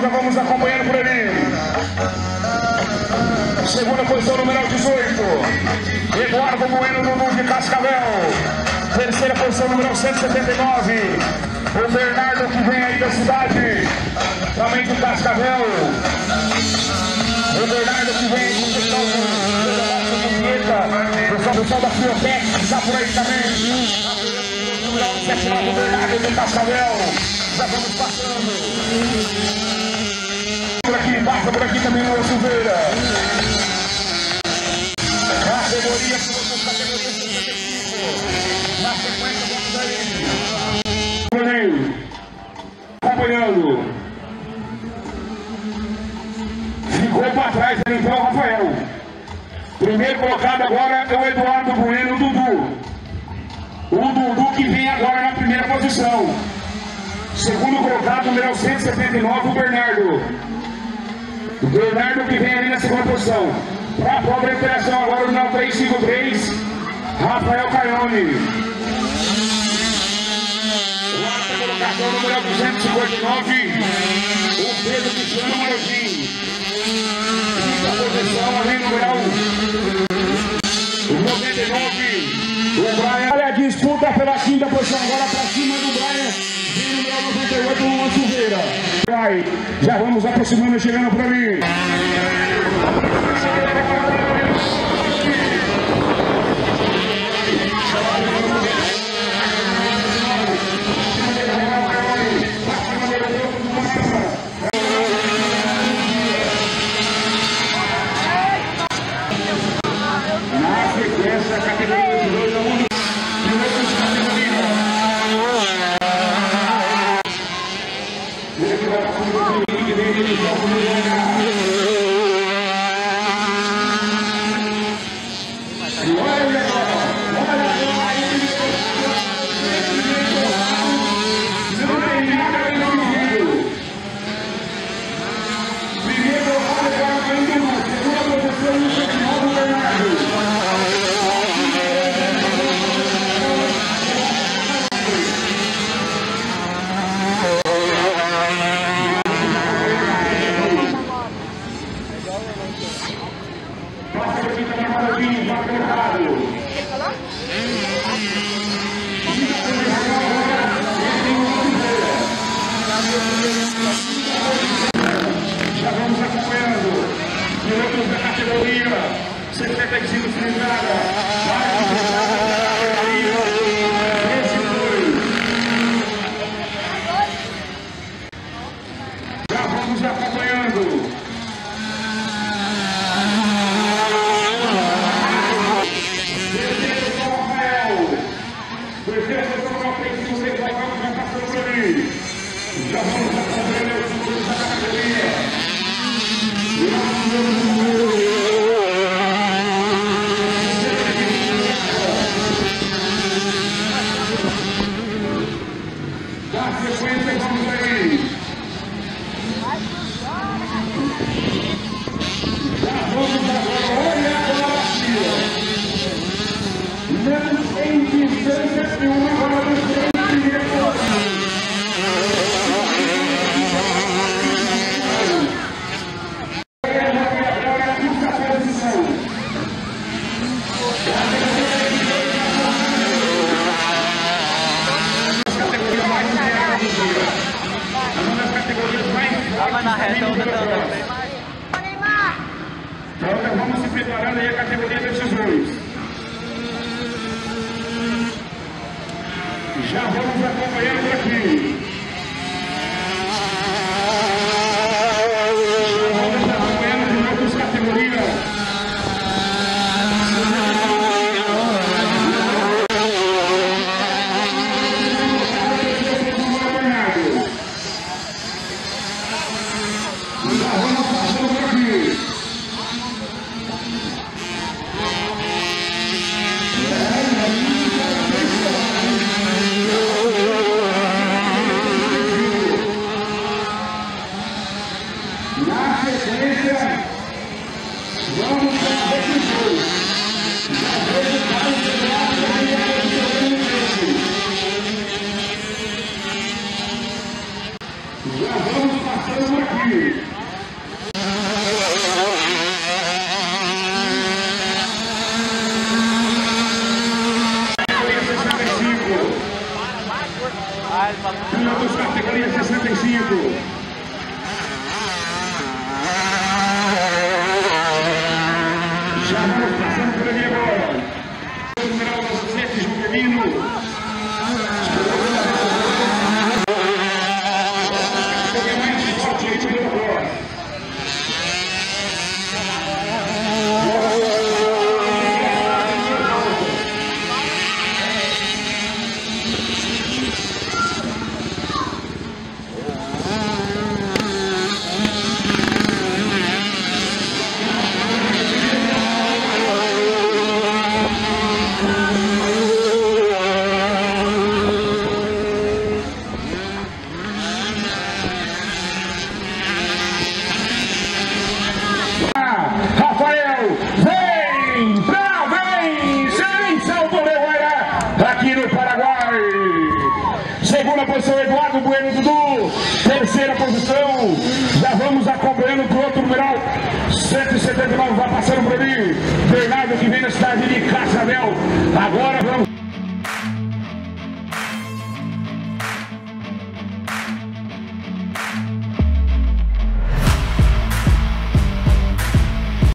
já vamos acompanhando por ali. Segunda posição, número 18. Eduardo Bueno, Dudu de Cascavel. Terceira posição, número 179. O Bernardo que vem aí da cidade. Também de Cascavel. O Bernardo que vem o pessoal do pessoal, pessoal da Fiotec, que está por aí também. Número 179, o Bernardo de Cascavel. Já vamos passando. Por aqui, passa por aqui também o Silveira. Categoria, categoria 55. Na sequência, vamos aí. Vem. Acompanhando. Ficou para trás ali então o Rafael. Primeiro colocado agora é o Eduardo Bueno, Dudu. O Dudu que vem agora na primeira posição. Segundo colocado, número 179, o Bernardo. O Bernardo que vem ali na segunda posição. Para a própria recuperação agora o número 353, Rafael Caione. Quarta colocação, número 259, o Pedro Cristiano Martim. Quinta posição, ali número 99, o Brian. Olha a disputa pela quinta posição agora para cima do Brian. Número 98, Luan Silveira. Vai, já vamos aproximando, chegando para mim. Confections Nevada. Também. Então vamos se preparando aí a categoria desses dois. Já vamos acompanhando aqui. Vamos para a decisão. Já vejo para o Federado da Aliança de Já vamos passando por aqui. 179 vai passando por mim. Bernardo que vem da cidade de Cascavel. Agora vamos.